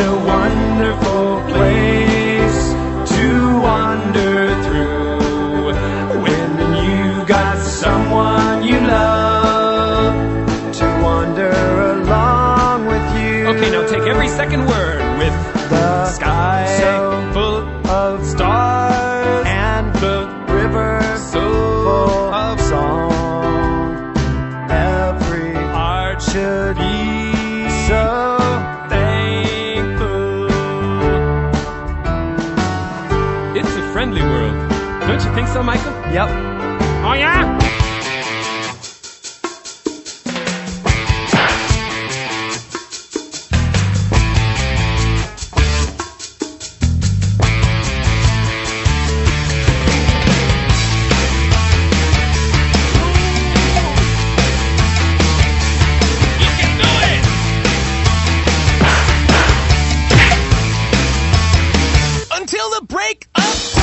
a wonderful place to wander through when you got someone you love to wander along with you. Okay, now take every second word with the sky so full of stars and the river so full of of song. Every art should be Don't you think so, Michael? Yep. Oh, yeah? You can do it! until the break of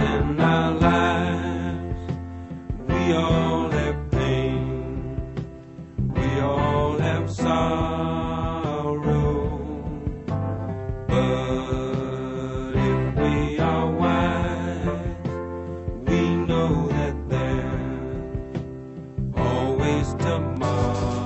in our lives, we all have pain, we all have sorrow. But if we are wise, we know that there's always tomorrow.